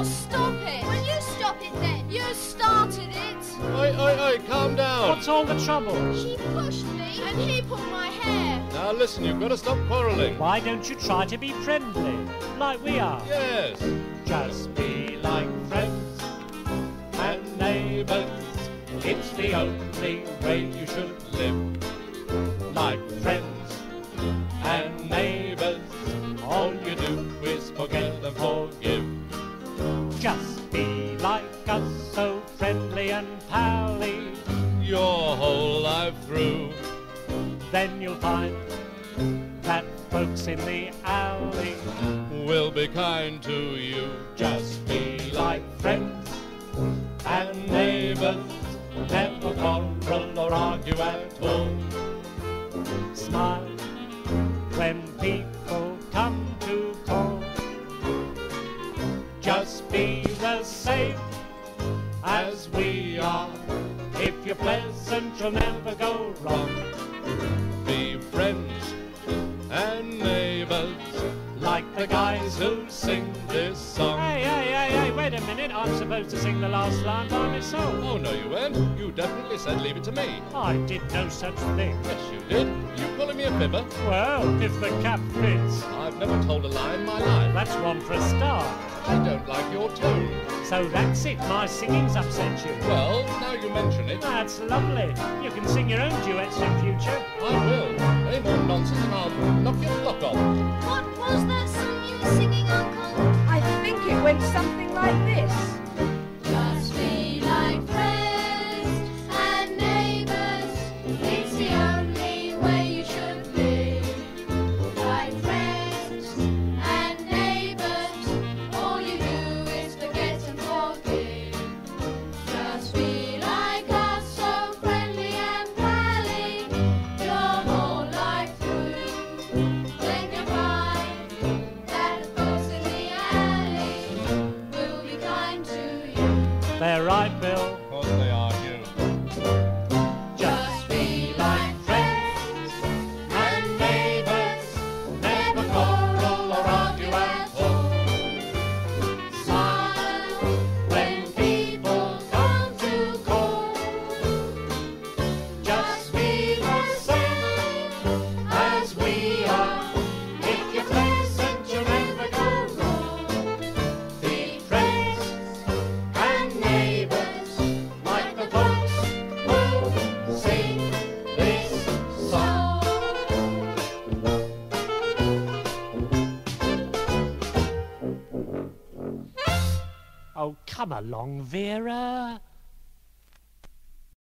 Now stop it. Will you stop it then? You started it. Oi, oi, oi, calm down. What's all the trouble? She pushed me and he pulled my hair. Now listen, you've got to stop quarrelling. Why don't you try to be friendly, like we are? Yes. Just be like friends and neighbors. It's the only way you should live. Like friends and neighbors. All you do and pally. Your whole life through. Then you'll find that folks in the alley We'll be kind to you. just be like friends and neighbors. Never quarrel or argue at all. Smile as we are. If you're pleasant, you'll never go wrong. Be friends and neighbors. Like the guys who sing this song. Hey, hey, hey, hey, wait a minute. I'm supposed to sing the last line by myself. Oh, no, you weren't. You definitely said leave it to me. I did no such thing. Yes, you did. You calling me a fibber? Well, if the cap fits, I've never told a lie in my life. that's one for a start. I don't like your tone. So that's it. My singing's upset you. Well, now you mention it, That's lovely. You can sing your own duets in future. I will. Any more nonsense and I'll knock your block off. What was that song you were singing, Uncle? I think it went something They're right, Oh, come along, Vera.